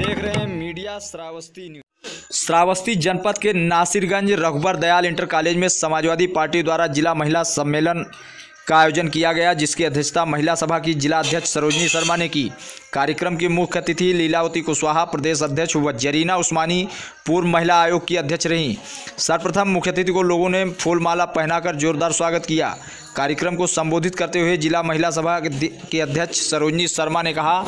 देख रहे हैं मीडिया श्रावस्ती न्यूज़। श्रावस्ती जनपद के नासिरगंज रघुबर दयाल इंटर कॉलेज में समाजवादी पार्टी द्वारा जिला महिला सम्मेलन का आयोजन किया गया, जिसकी अध्यक्षता महिला सभा की जिला अध्यक्ष सरोजनी शर्मा ने की। कार्यक्रम की मुख्य अतिथि लीलावती कुशवाहा, प्रदेश अध्यक्ष व जरीना उस्मानी, पूर्व महिला आयोग की अध्यक्ष रहीं। सर्वप्रथम मुख्य अतिथि को लोगों ने फूलमाला पहनाकर जोरदार स्वागत किया। कार्यक्रम को संबोधित करते हुए जिला महिला सभा के अध्यक्ष सरोजनी शर्मा ने कहा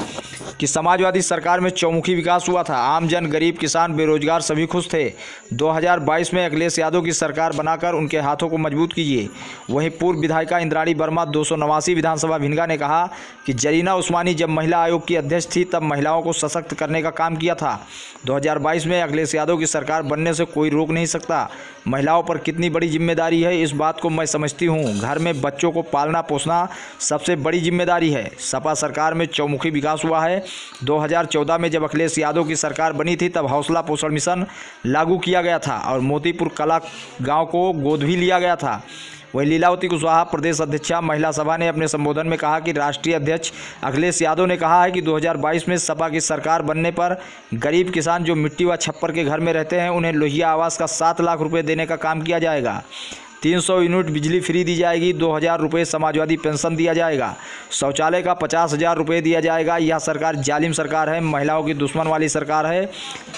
कि समाजवादी सरकार में चौमुखी विकास हुआ था। आम जन, गरीब, किसान, बेरोजगार सभी खुश थे। 2022 में अखिलेश यादव की सरकार बनाकर उनके हाथों को मज़बूत कीजिए। वहीं पूर्व विधायिका इंद्राणी वर्मा, दो सौ नवासी विधानसभा भिनगा ने कहा कि जरीना उस्मानी जब महिला आयोग की अध्यक्ष थी, तब महिलाओं को सशक्त करने का काम किया था। 2022 में अखिलेश यादव की सरकार बनने से कोई रोक नहीं सकता। महिलाओं पर कितनी बड़ी ज़िम्मेदारी है, इस बात को मैं समझती हूँ। घर में बच्चों को पालना पोसना सबसे बड़ी ज़िम्मेदारी है। सपा सरकार में चौमुखी विकास हुआ है। 2014 में जब अखिलेश यादव की सरकार बनी थी, तब हौसला पोषण मिशन लागू किया गया था और मोतीपुर कला गाँव को गोद भी लिया गया था। वहीं लीलावती कुशवाहा प्रदेश अध्यक्षा, महिला सभा ने अपने संबोधन में कहा कि राष्ट्रीय अध्यक्ष अखिलेश यादव ने कहा है कि 2022 में सपा की सरकार बनने पर गरीब किसान जो मिट्टी व छप्पर के घर में रहते हैं, उन्हें लोहिया आवास का सात लाख रुपये देने का काम किया जाएगा। 300 यूनिट बिजली फ्री दी जाएगी, दो हज़ार रुपये समाजवादी पेंशन दिया जाएगा। शौचालय का पचास हज़ार रुपये दिया जाएगा। यह सरकार जालिम सरकार है, महिलाओं की दुश्मन वाली सरकार है,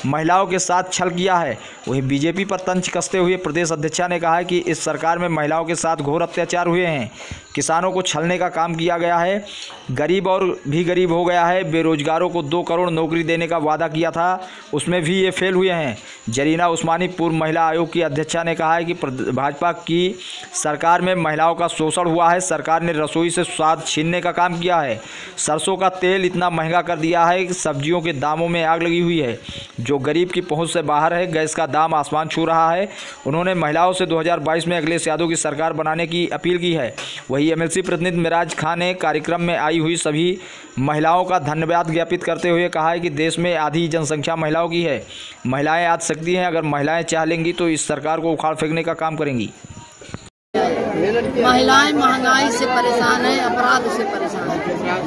महिलाओं के साथ छल किया है। वहीं बीजेपी पर तंज कसते हुए प्रदेश अध्यक्षा ने कहा कि इस सरकार में महिलाओं के साथ घोर अत्याचार हुए हैं। किसानों को छलने का काम किया गया है। गरीब और भी गरीब हो गया है। बेरोजगारों को दो करोड़ नौकरी देने का वादा किया था। उसमें भी ये फेल हुए हैं। जरीना उस्मानी, पूर्व महिला आयोग की अध्यक्षा ने कहा है कि भाजपा की सरकार में महिलाओं का शोषण हुआ है। सरकार ने रसोई से स्वाद छीनने का काम किया है। सरसों का तेल इतना महँगा कर दिया है कि सब्जियों के दामों में आग लगी हुई है। जो गरीब की पहुँच से बाहर है, गैस का दाम आसमान छू रहा है। उन्होंने महिलाओं से 2022 में अखिलेश यादव की सरकार बनाने की अपील की है। वही एमएलसी प्रतिनिधि मिराज खान ने कार्यक्रम में आई हुई सभी महिलाओं का धन्यवाद ज्ञापित करते हुए कहा है कि देश में आधी जनसंख्या महिलाओं की है। महिलाएँ आज सकती हैं, अगर महिलाएँ चाह लेंगी तो इस सरकार को उखाड़ फेंकने का काम करेंगी। महिलाएँ महँगाई से परेशान है, अपराध से परेशान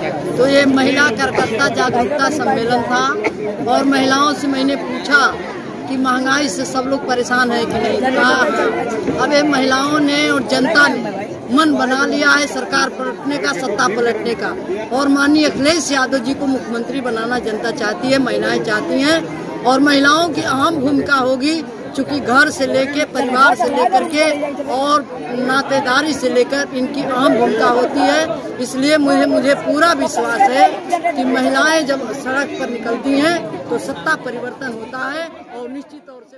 है। तो ये महिला करकर्ता जागरूकता सम्मेलन था। और महिलाओं से मैंने पूछा कि महँगाई से सब लोग परेशान है कि नहीं। अब ये महिलाओं ने और जनता ने मन बना लिया है सरकार पलटने का, सत्ता पलटने का। और माननीय अखिलेश यादव जी को मुख्यमंत्री बनाना जनता चाहती है, महिलाएँ चाहती हैं। और महिलाओं की अहम भूमिका होगी चूँकि घर से लेके परिवार से लेकर के और नातेदारी से लेकर इनकी अहम भूमिका होती है। इसलिए मुझे मुझे पूरा विश्वास है कि महिलाएँ जब सड़क पर निकलती हैं तो सत्ता परिवर्तन होता है और निश्चित तौर से